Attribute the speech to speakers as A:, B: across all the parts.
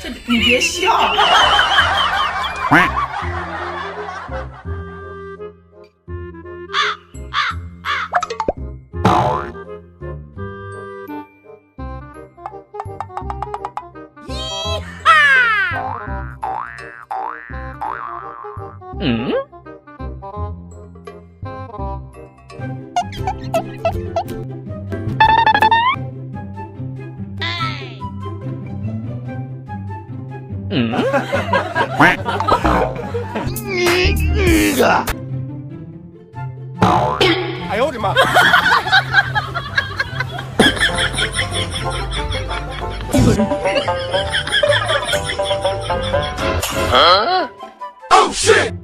A: 这你别笑。嗯。
B: 哎。呦我的妈。啊。Oh shit.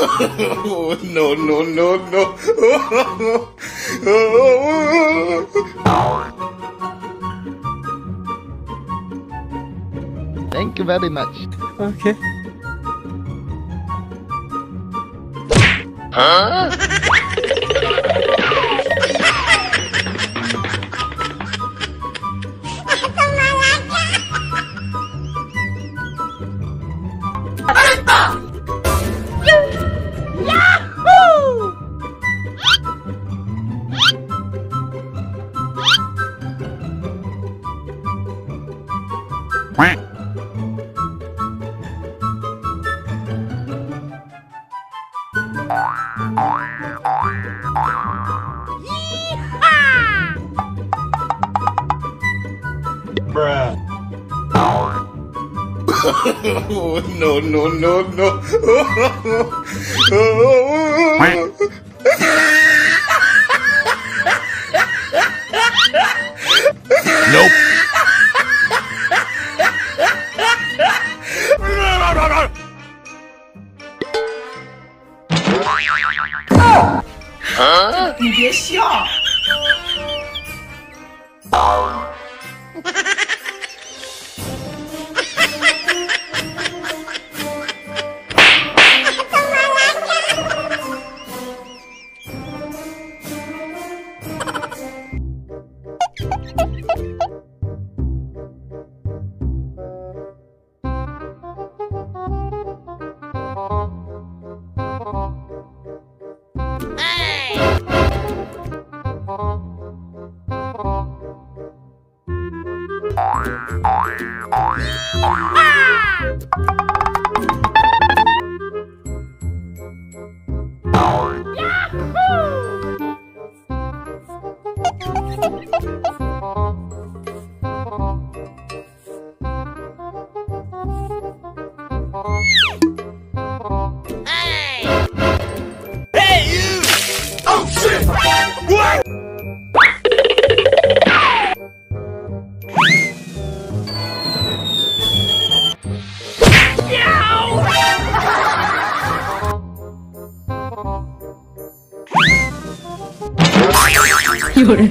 B: no, no, no, no.
C: Thank you very much.
D: Okay.
B: Oh, no, no, no, no.
A: 你别笑。Ah! 有人。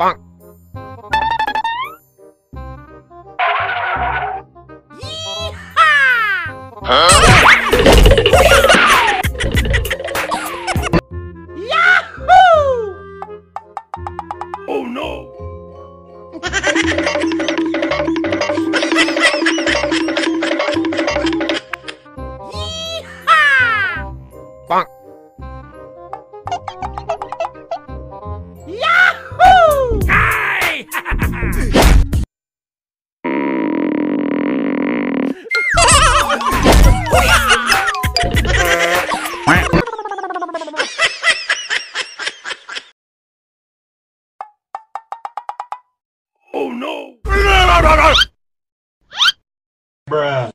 E: 的妈
A: ！Oh no! Oh no! Bruh.